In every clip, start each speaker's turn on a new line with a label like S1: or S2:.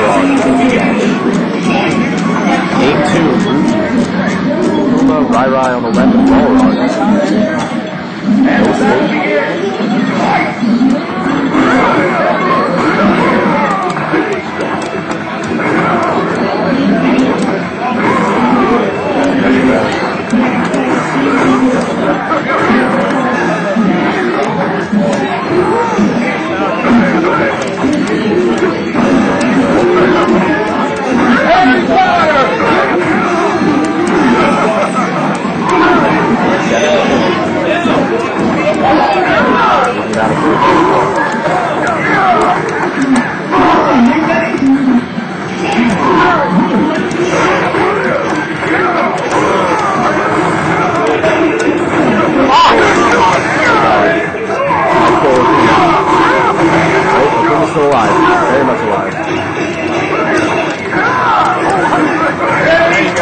S1: Balrog. 8-2. RyRy on the left, and Balrog. Right, still alive. Very much alive.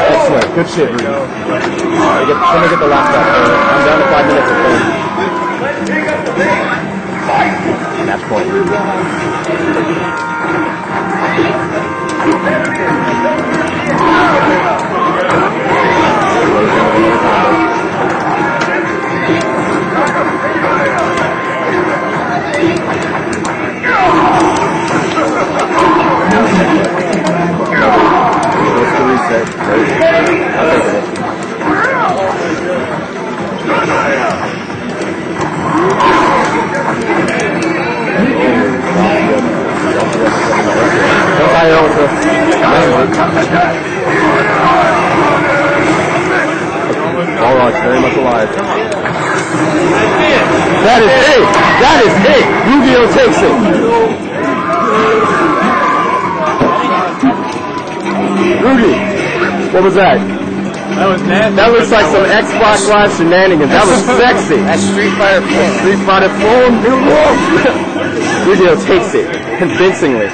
S1: Excellent. Good shit, Rudy. Alright, get, somebody get the laptop. I'm down to five minutes of film. Match point. That is it! That is it! Yu-Gi-Oh takes it! What was that?
S2: That was nasty.
S1: That looks like some Xbox Live shenanigans. That was sexy.
S2: That's Street Fighter 4.
S1: Street Fighter 4 Yu-Gi-Oh takes it convincingly.